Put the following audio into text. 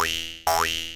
おいおい